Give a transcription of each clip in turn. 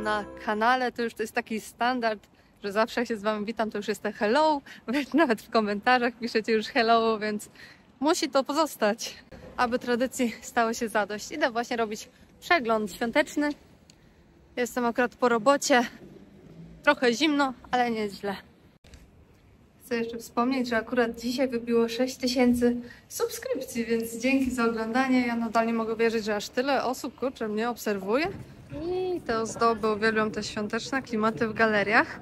na kanale. To już to jest taki standard, że zawsze się z Wami witam, to już jest te hello. Nawet w komentarzach piszecie już hello, więc musi to pozostać, aby tradycji stało się zadość. Idę właśnie robić przegląd świąteczny. Jestem akurat po robocie. Trochę zimno, ale nieźle. Chcę jeszcze wspomnieć, że akurat dzisiaj wybiło 6000 subskrypcji, więc dzięki za oglądanie. Ja nadal nie mogę wierzyć, że aż tyle osób, kurczę, mnie obserwuje. I te ozdoby, uwielbiam te świąteczne klimaty w galeriach.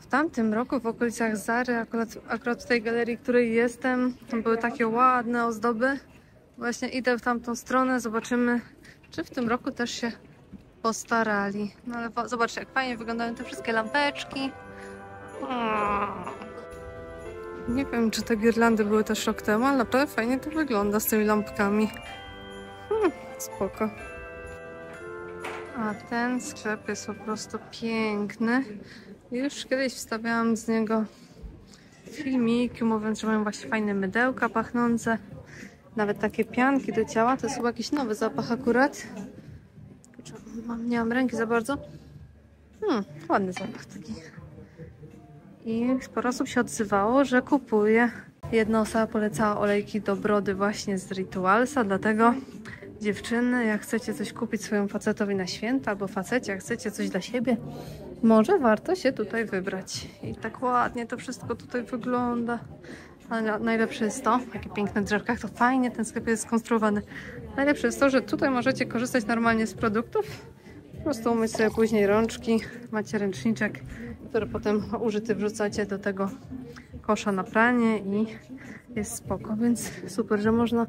W tamtym roku w okolicach Zary, akurat, akurat w tej galerii, w której jestem, były takie ładne ozdoby. Właśnie idę w tamtą stronę, zobaczymy, czy w tym roku też się postarali. No ale zobaczcie, jak fajnie wyglądają te wszystkie lampeczki. Mm. Nie wiem, czy te girlandy były też rok temu, ale naprawdę fajnie to wygląda z tymi lampkami. Hmm, spoko. A ten sklep jest po prostu piękny. Już kiedyś wstawiałam z niego filmiki, mówiąc, że mają właśnie fajne mydełka pachnące. Nawet takie pianki do ciała. To jest chyba jakiś nowy zapach akurat. Mam, nie mam ręki za bardzo. Hmm, ładny zapach taki. I sporo osób się odzywało, że kupuje. Jedna osoba polecała olejki do brody właśnie z Ritualsa, dlatego dziewczyny, jak chcecie coś kupić swojemu facetowi na święta, albo facecie, jak chcecie coś dla siebie, może warto się tutaj wybrać. I tak ładnie to wszystko tutaj wygląda. Ale na- najlepsze jest to, jakie piękne drzewka, to fajnie ten sklep jest skonstruowany. Najlepsze jest to, że tutaj możecie korzystać normalnie z produktów. Po prostu umyć sobie później rączki, macie ręczniczek, który potem użyty wrzucacie do tego kosza na pranie i jest spoko, więc super, że można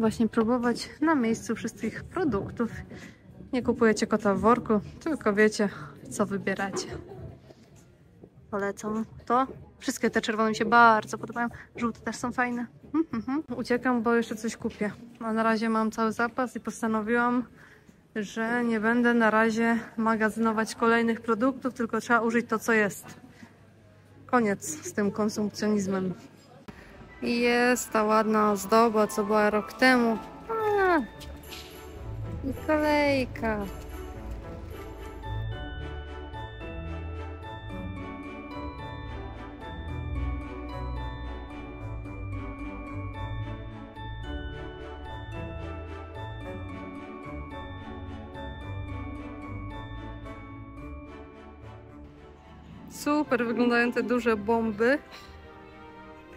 właśnie próbować na miejscu wszystkich produktów. Nie kupujecie kota w worku, tylko wiecie, co wybieracie. Polecam to. Wszystkie te czerwone mi się bardzo podobają. Żółte też są fajne. Mhm, mhm. Uciekam, bo jeszcze coś kupię. A na razie mam cały zapas i postanowiłam, że nie będę na razie magazynować kolejnych produktów, tylko trzeba użyć to, co jest. Koniec z tym konsumpcjonizmem. I jest ta ładna ozdoba, co była rok temu. A, I kolejka. Super wyglądają te duże bomby.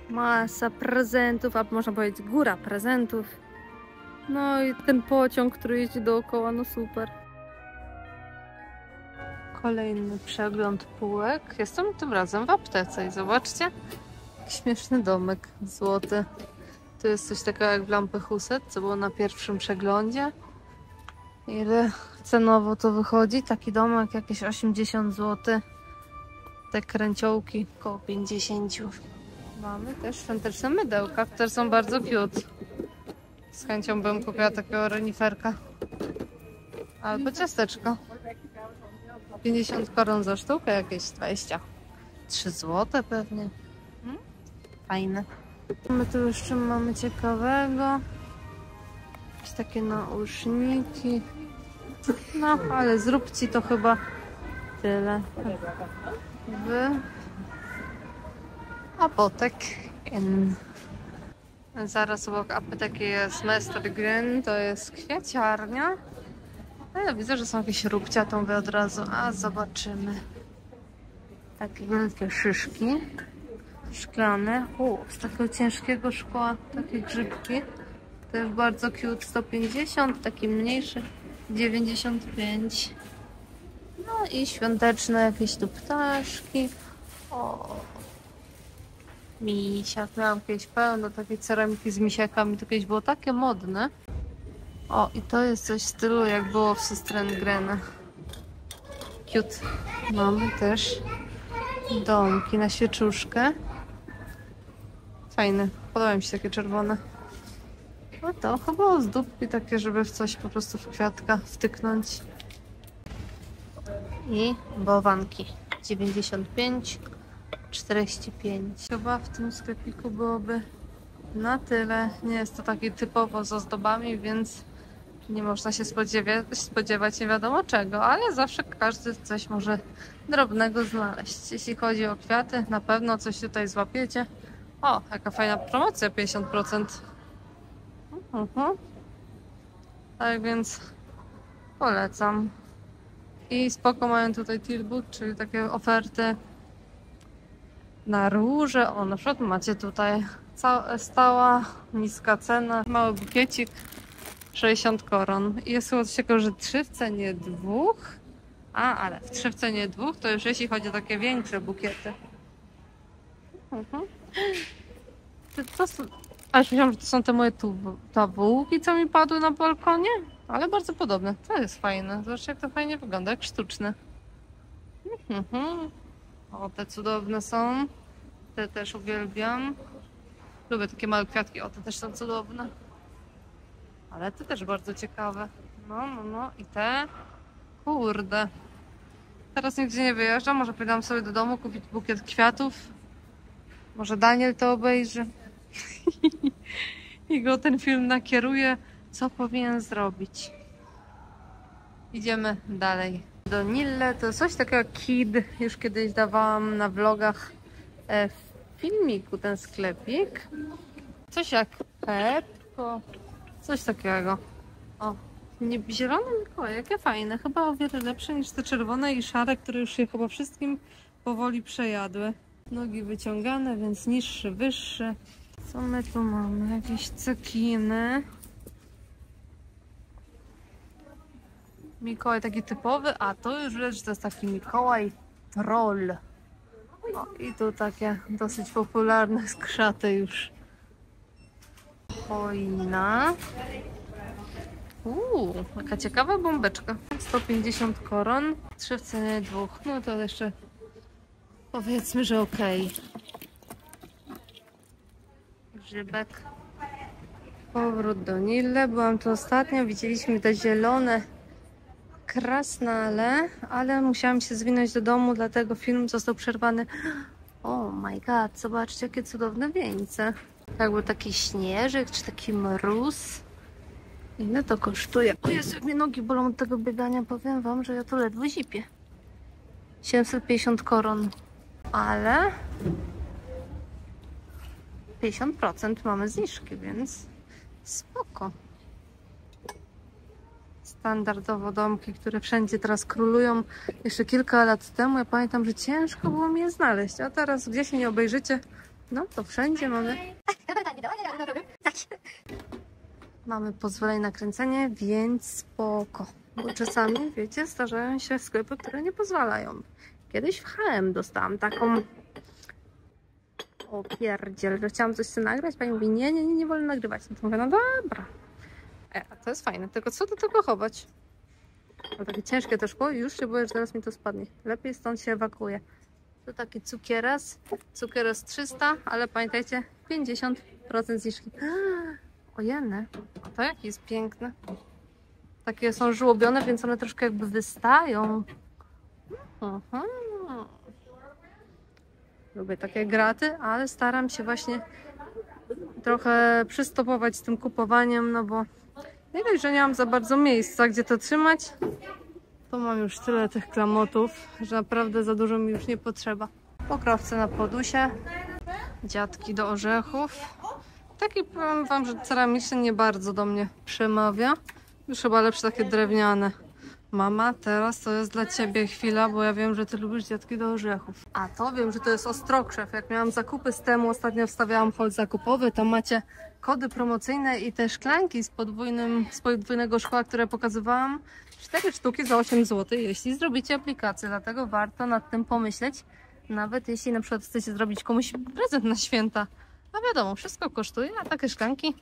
Masa prezentów, a można powiedzieć góra prezentów. No i ten pociąg, który jeździ dookoła, no super. Kolejny przegląd półek. Jestem tym razem w aptece i zobaczcie, śmieszny domek złoty. Tu jest coś takiego jak w lampy Huset, co było na pierwszym przeglądzie. Ile cenowo to wychodzi? Taki domek jakieś 80 zł. Te kręciołki około 50. Mamy też świąteczne mydełka, które są bardzo cute. Z chęcią bym kupiła takiego reniferka. Albo ciasteczko. 50 koron za sztukę, jakieś 20. 3 złote pewnie. Mm, Fajne. My tu jeszcze mamy ciekawego. Jakieś takie nauszniki. No, ale zrób ci to chyba tyle. W apotek in. Zaraz obok apteki jest Mester Green, to jest kwiaciarnia. A ja widzę, że są jakieś róbcia, to mówię od razu, a zobaczymy. Takie wielkie szyszki. Szklane. U, z takiego ciężkiego szkła, takie grzybki. Też bardzo cute, 150, taki mniejszy 95. No i świąteczne jakieś tu ptaszki. O, misiak. Miałam kiedyś pełno takiej ceramiki z misiakami. To kiedyś było takie modne. O, i to jest coś w stylu jak było w Systrengrenę. Cute. Mamy też domki na świeczuszkę. Fajne. Podobają mi się takie czerwone. No to chyba ozdóbki takie, żeby w coś po prostu w kwiatka wtyknąć. I bowanki 95, 45. Chyba w tym sklepiku byłoby na tyle. Nie jest to taki typowo z ozdobami, więc nie można się spodziewać, spodziewać nie wiadomo czego, ale zawsze każdy coś może drobnego znaleźć. Jeśli chodzi o kwiaty, na pewno coś tutaj złapiecie. O, jaka fajna promocja, 50%. Mhm. Tak więc polecam. I spoko mają tutaj Tilbook, czyli takie oferty na róże. O, na przykład macie tutaj stała, niska cena, mały bukiecik, 60 koron. Jest chyba coś takiego, że trzy w cenie dwóch. A, ale w trzy w cenie dwóch to już jeśli chodzi o takie większe bukiety. Mhm. To są... Aż myślałam, że to są te moje tu, tawułki, co mi padły na balkonie. Ale bardzo podobne. To jest fajne. Zobaczcie, jak to fajnie wygląda, jak sztuczne. Mhm. O, te cudowne są. Te też uwielbiam. Lubię takie małe kwiatki. O, te też są cudowne. Ale te też bardzo ciekawe. No, no, no. I te. Kurde. Teraz nigdzie nie wyjeżdżam. Może pójdę sobie do domu kupić bukiet kwiatów. Może Daniel to obejrzy. I go ten film nakieruje, co powinien zrobić. Idziemy dalej. Do Nille to coś takiego jak Kid. Już kiedyś dawałam na vlogach e, w filmiku ten sklepik. Coś jak Pepko. Coś takiego. O, nie, zielone Mikołaj, jakie fajne. Chyba o wiele lepsze niż te czerwone i szare, które już się chyba wszystkim powoli przejadły. Nogi wyciągane, więc niższy, wyższy. Co my tu mamy? Jakieś cekiny. Mikołaj taki typowy, a to już że to jest taki Mikołaj troll. O, i tu takie dosyć popularne skrzaty już. Hojna. Uuu, jaka ciekawa bombeczka. 150 koron, 3 w cenie dwóch. No to jeszcze powiedzmy, że okej. Grzybek. Powrót do Nille. Byłam tu ostatnio. Widzieliśmy te zielone krasnale, ale musiałam się zwinąć do domu, dlatego film został przerwany. Oh my god, zobaczcie jakie cudowne wieńce. Jakby taki śnieżek, czy taki mróz. Ile to kosztuje? O Jezu, jak mnie nogi bolą od tego biegania. Powiem wam, że ja tu ledwo zipię. 750 koron. Ale 50% mamy zniżki, więc spoko. Standardowo domki, które wszędzie teraz królują. Jeszcze kilka lat temu ja pamiętam, że ciężko było mi je znaleźć, a teraz gdzie się nie obejrzycie, no to wszędzie mamy. Mamy pozwolenie na kręcenie, więc spoko. Bo czasami, wiecie, zdarzają się sklepy, które nie pozwalają. Kiedyś w HM dostałam taką o pierdziel, że chciałam coś sobie nagrać, pani mówi, nie, nie, nie, nie wolno nagrywać. No to mówię, no dobra. E, to jest fajne, tylko co do tego chować? To takie ciężkie to szkło już się boję, że zaraz mi to spadnie. Lepiej stąd się ewakuuje. To taki cukieras, cukieras 300, ale pamiętajcie, 50% zniżki. Ojenne, to jaki jest piękny. Takie są żłobione, więc one troszkę jakby wystają. Mhm. Lubię takie graty, ale staram się właśnie trochę przystopować z tym kupowaniem, no bo nie dość, że nie mam za bardzo miejsca, gdzie to trzymać, to mam już tyle tych klamotów, że naprawdę za dużo mi już nie potrzeba. Pokrowce na podusie, dziadki do orzechów. Taki powiem wam, że ceramiczny nie bardzo do mnie przemawia. Już chyba lepsze takie drewniane. Mama, teraz to jest dla ciebie chwila, bo ja wiem, że ty lubisz dziadki do orzechów. A to wiem, że to jest ostrokrzew. Jak miałam zakupy z temu, ostatnio wstawiałam hol zakupowy, to macie kody promocyjne i te szklanki z, podwójnym, z podwójnego szkła, które pokazywałam. 4 sztuki za 8 zł, jeśli zrobicie aplikację, dlatego warto nad tym pomyśleć. Nawet jeśli na przykład chcecie zrobić komuś prezent na święta. No wiadomo, wszystko kosztuje, a takie szklanki,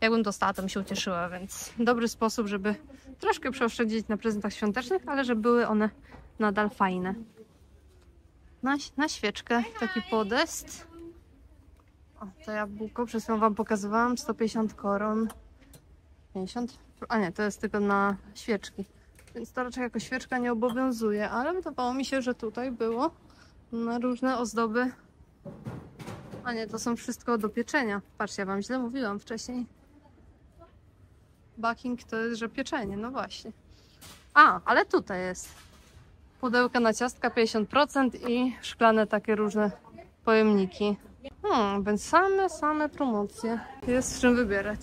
jakbym dostała, to bym się ucieszyła, więc dobry sposób, żeby troszkę przeoszczędzić na prezentach świątecznych, ale żeby były one nadal fajne. Na, na świeczkę taki podest. O, to jabłko, przed chwilą wam pokazywałam, 150 koron. 50? A nie, to jest tylko na świeczki. Więc to raczej jako świeczka nie obowiązuje, ale wydawało mi się, że tutaj było na różne ozdoby. A nie, to są wszystko do pieczenia. Patrzcie, ja wam źle mówiłam wcześniej. Baking to jest, że pieczenie, no właśnie. A, ale tutaj jest. Pudełka na ciastka 50% i szklane takie różne pojemniki. Hmm, więc same, same promocje. Jest z czym wybierać.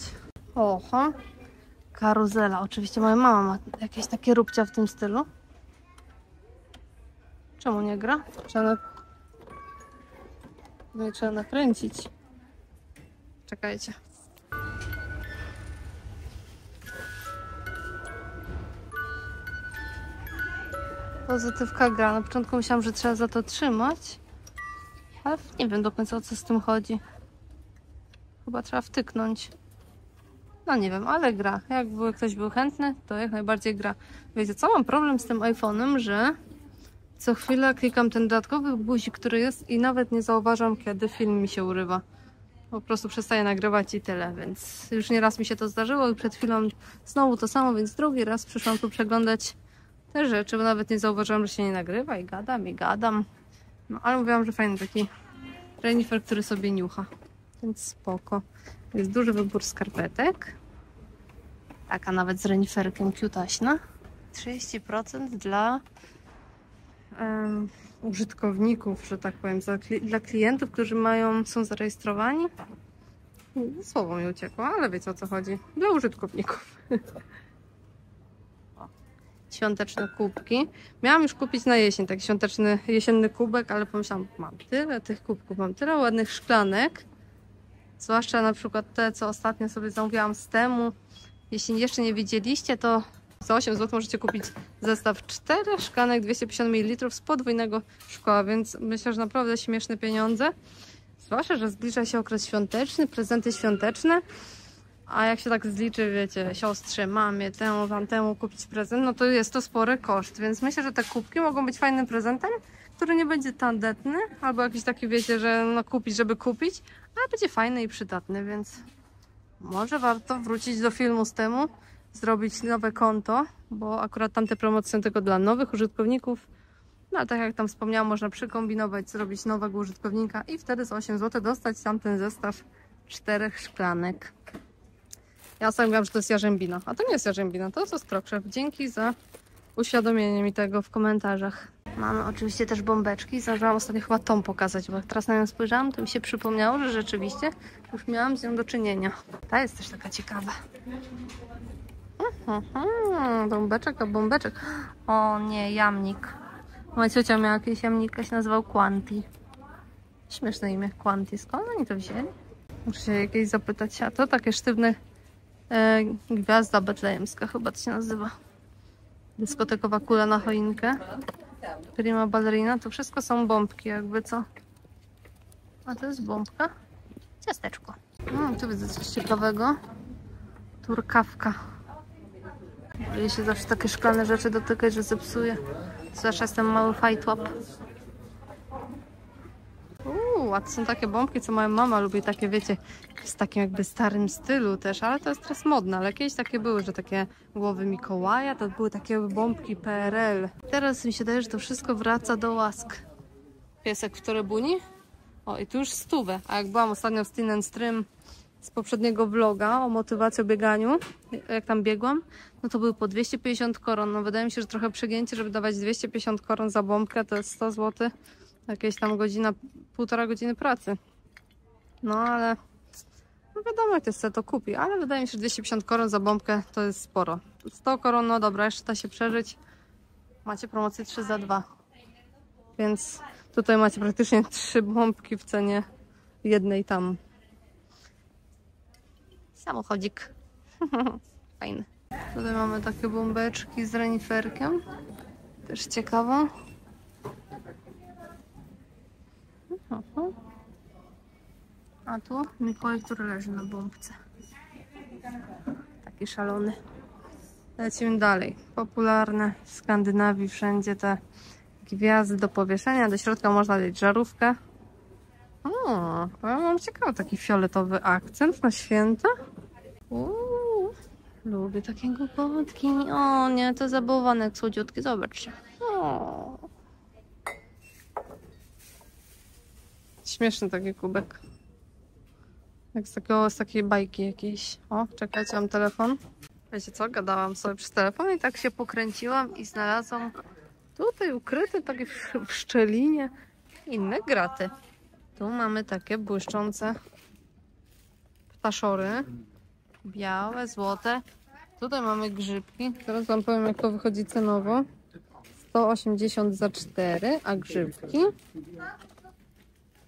Oho. Karuzela. Oczywiście moja mama ma jakieś takie róbcia w tym stylu. Czemu nie gra? Trzeba, na... no trzeba nakręcić. Czekajcie. Pozytywka gra. Na początku myślałam, że trzeba za to trzymać. Ale nie wiem do końca o co z tym chodzi. Chyba trzeba wtyknąć. No nie wiem, ale gra. Jakby ktoś był chętny, to jak najbardziej gra. Wiecie co, mam problem z tym iPhone'em, że co chwilę klikam ten dodatkowy guzik, który jest i nawet nie zauważam, kiedy film mi się urywa. Po prostu przestaje nagrywać i tyle, więc już nie raz mi się to zdarzyło i przed chwilą znowu to samo, więc drugi raz przyszłam tu przeglądać te rzeczy, bo nawet nie zauważyłam, że się nie nagrywa i gadam, i gadam. No ale mówiłam, że fajny taki renifer, który sobie niucha, więc spoko. Jest duży wybór skarpetek. Taka nawet z reniferkiem kiutaśna. 30% dla um, użytkowników, że tak powiem, dla, dla klientów, którzy mają, są zarejestrowani. Słowo mi uciekło, ale wiecie o co chodzi. Dla użytkowników. świąteczne kubki. Miałam już kupić na jesień taki świąteczny, jesienny kubek, ale pomyślałam, mam tyle tych kubków, mam tyle ładnych szklanek. Zwłaszcza na przykład te, co ostatnio sobie zamówiłam z temu. Jeśli jeszcze nie widzieliście, to za 8 zł możecie kupić zestaw 4 szklanek 250 ml z podwójnego szkła, więc myślę, że naprawdę śmieszne pieniądze. Zwłaszcza, że zbliża się okres świąteczny, prezenty świąteczne. A jak się tak zliczy, wiecie, siostrze, mamie, temu, wam temu kupić prezent, no to jest to spory koszt. Więc myślę, że te kubki mogą być fajnym prezentem, który nie będzie tandetny, albo jakiś taki, wiecie, że no kupić, żeby kupić, ale będzie fajny i przydatny, więc może warto wrócić do filmu z temu, zrobić nowe konto, bo akurat tamte promocje są tylko dla nowych użytkowników. No ale tak jak tam wspomniałam, można przykombinować, zrobić nowego użytkownika i wtedy za 8 zł dostać tamten zestaw czterech szklanek. Ja sam mówiłam, że to jest jarzębina, a to nie jest jarzębina, to jest ostrokrzew. Dzięki za uświadomienie mi tego w komentarzach. Mamy oczywiście też bombeczki. Zdążyłam ostatnio chyba tą pokazać, bo jak teraz na nią spojrzałam, to mi się przypomniało, że rzeczywiście już miałam z nią do czynienia. Ta jest też taka ciekawa. Mhm, bombeczek, a bombeczek. O nie, jamnik. Moja ciocia miała jakieś jamnika, się nazywał Quanti. Śmieszne imię, Quanti. Skąd oni to wzięli? Muszę się jakieś zapytać. A to takie sztywne gwiazda betlejemska chyba to się nazywa. Dyskotekowa kula na choinkę. Prima ballerina. To wszystko są bombki jakby co. A to jest bombka. Ciasteczko. No, tu widzę coś ciekawego. Turkawka. Boję się zawsze takie szklane rzeczy dotykać, że zepsuje. Zawsze jestem mały fajtłap. To są takie bombki, co moja mama lubi, takie wiecie, w takim jakby starym stylu też, ale to jest teraz modne, ale kiedyś takie były, że takie głowy Mikołaja, to były takie bombki PRL. Teraz mi się daje, że to wszystko wraca do łask. Piesek w torebuni. O, i tu już stówę, a jak byłam ostatnio w Steam Stream z poprzedniego vloga o motywacji o bieganiu, jak tam biegłam, no to były po 250 koron. No wydaje mi się, że trochę przegięcie, żeby dawać 250 koron za bombkę, to jest 100 zł. Jakieś tam godzina, półtora godziny pracy. No ale no wiadomo, to jest to kupi, ale wydaje mi się, że 250 koron za bombkę to jest sporo. 100 koron, no dobra, jeszcze da się przeżyć. Macie promocję 3 za 2. Więc tutaj macie praktycznie 3 bombki w cenie jednej tam. Samochodzik. Fajny. Tutaj mamy takie bombeczki z reniferkiem. Też A tu Mikołaj, który leży na bombce. Taki szalony. Lecimy dalej. Popularne w Skandynawii wszędzie te gwiazdy do powieszenia. Do środka można dać żarówkę. O, ja mam ciekawy taki fioletowy akcent na święta. Uuu, lubię takie głupotki. O nie, to zabawowane jak słodziutkie. Zobaczcie. O. Śmieszny taki kubek. Jak z, takiego, z takiej bajki jakiejś. O, czekajcie, mam telefon. Wiecie co, gadałam sobie przez telefon i tak się pokręciłam i znalazłam tutaj ukryte takie w, w szczelinie inne graty. Tu mamy takie błyszczące ptaszory. Białe, złote. Tutaj mamy grzybki. Teraz wam powiem jak to wychodzi cenowo. 180 za 4, a grzybki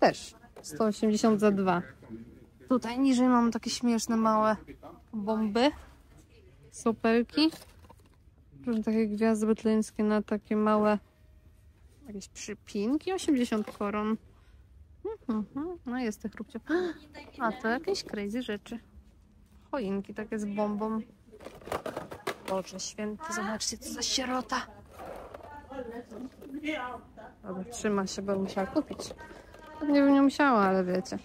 też 180 za 2. Tutaj niżej mamy takie śmieszne małe bomby, sopelki. Różne takie gwiazdy betleńskie na takie małe jakieś przypinki, 80 koron. Mhm, mhm. No jest tych rubciów. A to jakieś crazy rzeczy. Choinki takie z bombą. Boże święty, zobaczcie co za sierota. Dobra, trzyma się, bo musiała kupić. Pewnie bym nie musiała, ale wiecie.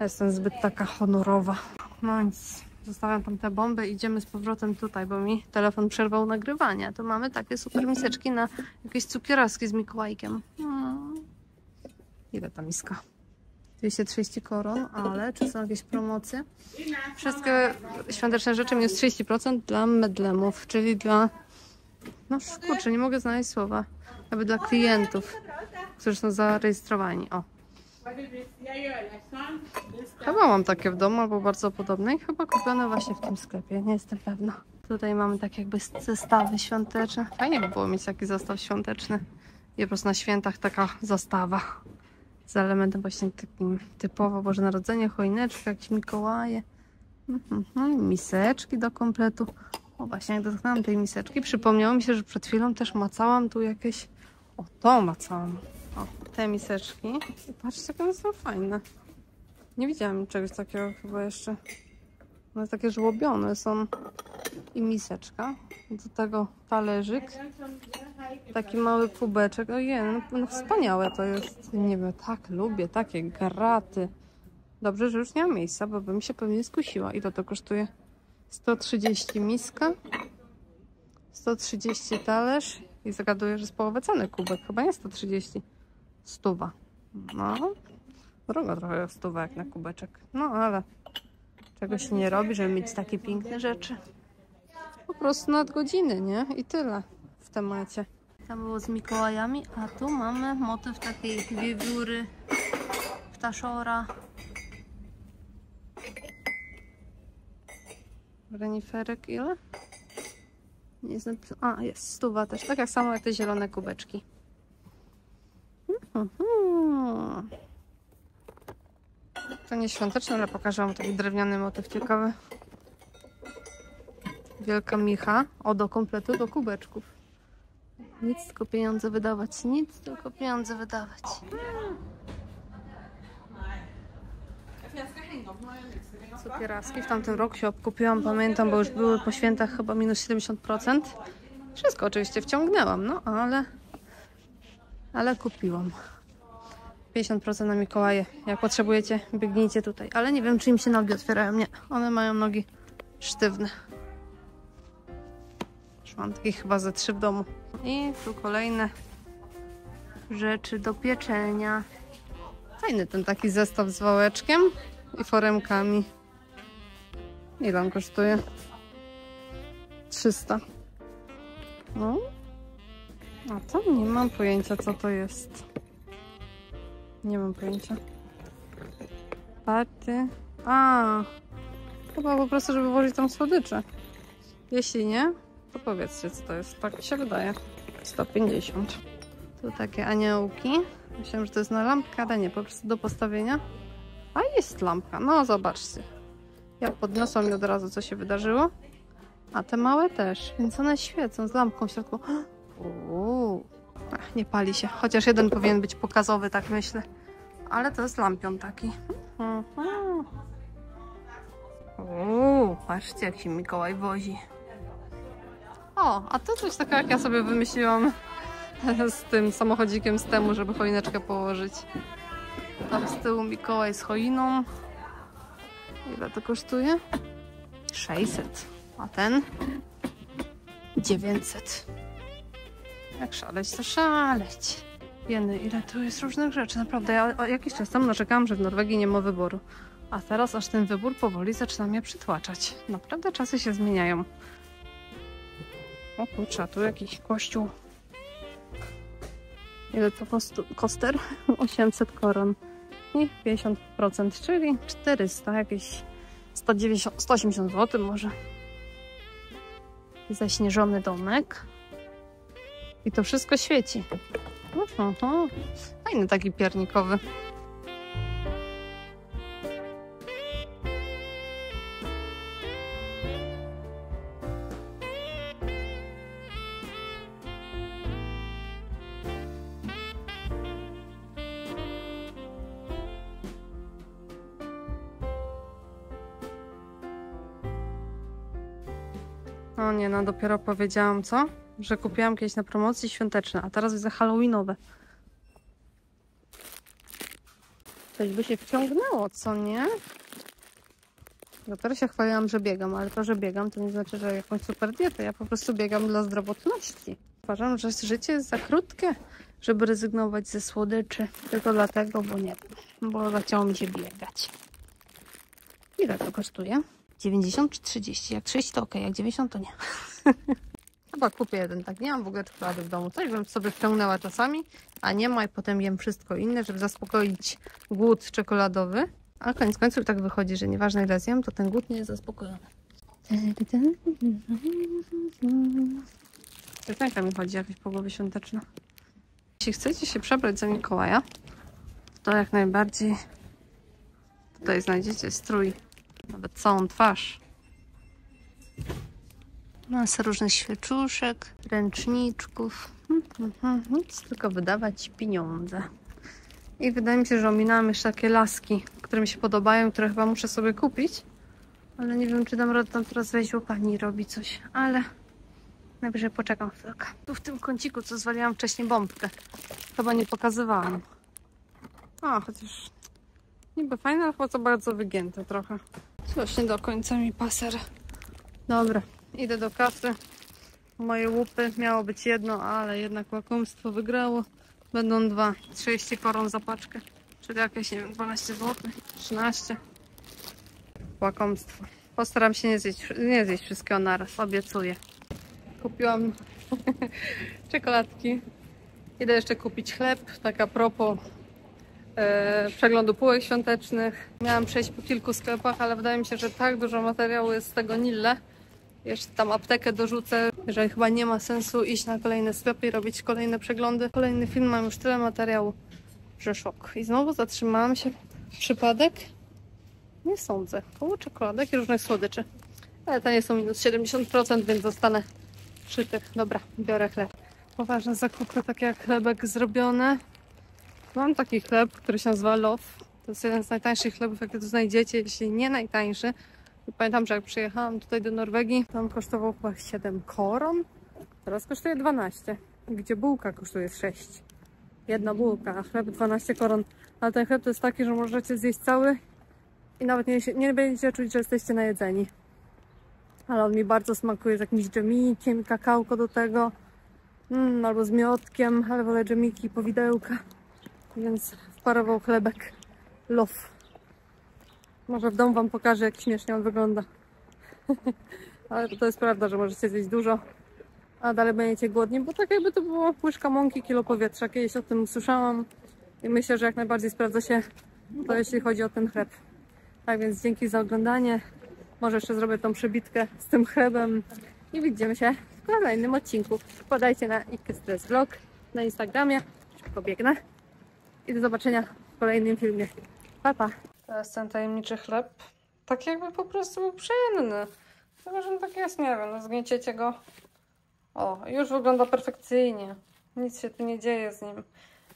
Jestem zbyt taka honorowa. No nic, zostawiam tam te bomby i idziemy z powrotem tutaj, bo mi telefon przerwał nagrywanie. Tu mamy takie super miseczki na jakieś cukieraski z Mikołajkiem. Hmm. Ile ta miska? 230 koron, ale czy są jakieś promocje? Wszystkie świąteczne rzeczy minus 30% dla medlemów, czyli dla... No kurczę, nie mogę znaleźć słowa. Jakby dla klientów, którzy są zarejestrowani. O, Chyba mam takie w domu, albo bardzo podobne i chyba kupione właśnie w tym sklepie, nie jestem pewna. Tutaj mamy tak jakby zestawy świąteczne. Fajnie by było mieć taki zestaw świąteczny. I po prostu na świętach taka zastawa. Z elementem właśnie takim typowo Boże Narodzenie, choineczki, jakieś Mikołaje. Mhm, mhm, miseczki do kompletu. O właśnie, jak dotknęłam tej miseczki, przypomniało mi się, że przed chwilą też macałam tu jakieś... O, to macałam. O, te miseczki. I patrzcie, jakie one są fajne. Nie widziałam czegoś takiego chyba jeszcze. One takie żłobione są. I miseczka. Do tego talerzyk. Taki mały kubeczek. Ojej, no, no wspaniałe to jest. Nie wiem, tak lubię takie graty. Dobrze, że już nie ma miejsca, bo bym się pewnie skusiła. I to to kosztuje 130 miska. 130 talerz. I zagaduję, że z połowy ceny kubek. Chyba nie 130. Stuwa. No, drogo trochę stuwa jak na kubeczek. No, ale czego się nie robi, żeby mieć takie piękne rzeczy. Po prostu nadgodziny, nie? I tyle w temacie. Tam było z Mikołajami, a tu mamy motyw takiej wiewióry, ptaszora. Reniferek ile? Nie znam. A, jest stuwa też. Tak jak samo jak te zielone kubeczki. Mhm. To nie świąteczne, ale pokażę wam taki drewniany motyw ciekawy. Wielka micha. O, do kompletu, do kubeczków. Nic, tylko pieniądze wydawać. Nic, tylko pieniądze wydawać. Cukieraski w tamtym roku się obkupiłam, pamiętam, bo już były po świętach chyba minus 70%. Wszystko oczywiście wciągnęłam, no ale ale kupiłam. 50% na Mikołaje. Jak potrzebujecie, biegnijcie tutaj. Ale nie wiem, czy im się nogi otwierają. Nie, one mają nogi sztywne. Już mam takich chyba ze trzy w domu. I tu kolejne rzeczy do pieczenia. Fajny ten taki zestaw z wałeczkiem i foremkami. Ile on kosztuje? 300. No, a to nie mam pojęcia, co to jest. Nie mam pojęcia. Party. A, chyba po prostu, żeby włożyć tam słodycze. Jeśli nie, to powiedzcie, co to jest. Tak mi się wydaje. 150. Tu takie aniołki. Myślałam, że to jest na lampkę, ale nie, po prostu do postawienia. A jest lampka. No, zobaczcie. Ja podniosłam i od razu, co się wydarzyło. A te małe też, więc one świecą z lampką w środku. Uuu. Ach, nie pali się. Chociaż jeden powinien być pokazowy, tak myślę. Ale to jest lampion taki. Uuu, patrzcie jak się Mikołaj wozi. O, a to coś takiego jak ja sobie wymyśliłam z tym samochodzikiem z temu, żeby choineczkę położyć. Tam z tyłu Mikołaj z choiną. Ile to kosztuje? 600. A ten? 900. Jak szaleć, to szaleć. Jeny, ile tu jest różnych rzeczy. Naprawdę, ja jakiś czas temu narzekałam, że w Norwegii nie ma wyboru. A teraz aż ten wybór powoli zaczyna mnie przytłaczać. Naprawdę czasy się zmieniają. O kurczę, tu jakiś kościół. Ile to koster? 800 koron. I 50%, czyli 400, jakieś 190, 180 zł może. Zaśnieżony domek. I to wszystko świeci. Aha, fajny taki piernikowy. No dopiero powiedziałam, co? Że kupiłam kiedyś na promocji świąteczne, a teraz widzę halloweenowe. Coś by się wciągnęło, co nie? Dopiero się chwaliłam, że biegam, ale to, że biegam, to nie znaczy, że jakąś super dietę. Ja po prostu biegam dla zdrowotności. Uważam, że życie jest za krótkie, żeby rezygnować ze słodyczy. Tylko dlatego, bo nie bo zachciało mi się biegać. Ile to kosztuje? 90 czy 30? Jak 30 to ok, jak 90 to nie. Chyba kupię jeden, tak. Nie mam w ogóle czekolady w domu. Coś bym sobie wciągnęła czasami, a nie ma i potem jem wszystko inne, żeby zaspokoić głód czekoladowy. A koniec końców tak wychodzi, że nieważne ile zjem, to ten głód nie jest zaspokojony. Piosenka mi chodzi jakaś po głowie świąteczna. Jeśli chcecie się przebrać za Mikołaja, to jak najbardziej tutaj znajdziecie strój, nawet całą twarz. Masa różnych świeczuszek, ręczniczków. Mhm, mhm, Nic, tylko wydawać pieniądze. I wydaje mi się, że ominęłam jeszcze takie laski, które mi się podobają, które chyba muszę sobie kupić. Ale nie wiem, czy dam radę tam teraz wejść, bo pani robi coś. Ale najwyżej poczekam chwilkę. Tu w tym kąciku, co zwaliłam wcześniej bombkę. Chyba nie pokazywałam. A, chociaż niby fajne, ale chyba co bardzo wygięte trochę. Coś nie do końca mi paser. Dobra, idę do kasy. Moje łupy miało być jedno, ale jednak łakomstwo wygrało. Będą dwa. 30 koron za paczkę. Czyli jakieś, nie wiem, 12 zł, 13. Łakomstwo. Postaram się nie zjeść, nie zjeść wszystkiego naraz, obiecuję. Kupiłam czekoladki. Idę jeszcze kupić chleb, tak a propos przeglądu półek świątecznych. Miałam przejść po kilku sklepach, ale wydaje mi się, że tak dużo materiału jest z tego Nille. Jeszcze tam aptekę dorzucę, że chyba nie ma sensu iść na kolejne sklepy i robić kolejne przeglądy. Kolejny film mam już tyle materiału, że szok. I znowu zatrzymałam się. Przypadek? Nie sądzę. Koło czekoladek i różnych słodyczy. Ale to nie są minus 70%, więc zostanę przy tych. Dobra, biorę chleb. Poważne zakupy, takie jak chlebek zrobione. Mam taki chleb, który się nazywa Love. To jest jeden z najtańszych chlebów, jakie tu znajdziecie, jeśli nie najtańszy. Pamiętam, że jak przyjechałam tutaj do Norwegii, tam kosztował chyba 7 koron. Teraz kosztuje 12, gdzie bułka kosztuje 6. Jedna bułka, a chleb 12 koron. Ale ten chleb to jest taki, że możecie zjeść cały i nawet nie, nie będziecie czuć, że jesteście najedzeni. Ale on mi bardzo smakuje z jakimś dżemikiem, kakałko do tego. Mm, albo z miotkiem, ale wolę dżemiki i powidełka. Więc wparował chlebek love. Może w domu wam pokażę, jak śmiesznie on wygląda. Ale to jest prawda, że możecie zjeść dużo, a dalej będziecie głodni, bo tak jakby to było łyżka mąki, kilo powietrza. Kiedyś o tym usłyszałam i myślę, że jak najbardziej sprawdza się to, jeśli chodzi o ten chleb. Tak więc dzięki za oglądanie. Może jeszcze zrobię tą przebitkę z tym chlebem i widzimy się w kolejnym odcinku. Podajcie na Xpress Vlog na Instagramie. Szybko biegnę. I do zobaczenia w kolejnym filmie. Pa, pa. To jest ten tajemniczy chleb. Tak jakby po prostu był pszenny. Tylko, że on tak jest, nie wiem, no zgnieciecie go. O, już wygląda perfekcyjnie. Nic się tu nie dzieje z nim.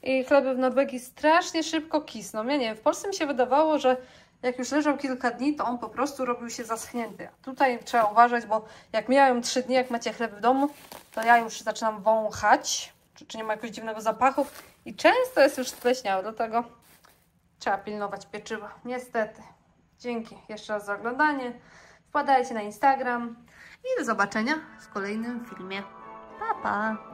I chleby w Norwegii strasznie szybko kisną. Ja nie wiem, w Polsce mi się wydawało, że jak już leżał kilka dni, to on po prostu robił się zaschnięty. A tutaj trzeba uważać, bo jak mijają 3 dni, jak macie chleb w domu, to ja już zaczynam wąchać, czy, czy nie ma jakiegoś dziwnego zapachu i często jest już spleśniały, dlatego trzeba pilnować pieczywa. Niestety. Dzięki jeszcze raz za oglądanie. Wpadajcie na Instagram i do zobaczenia w kolejnym filmie. Pa, pa!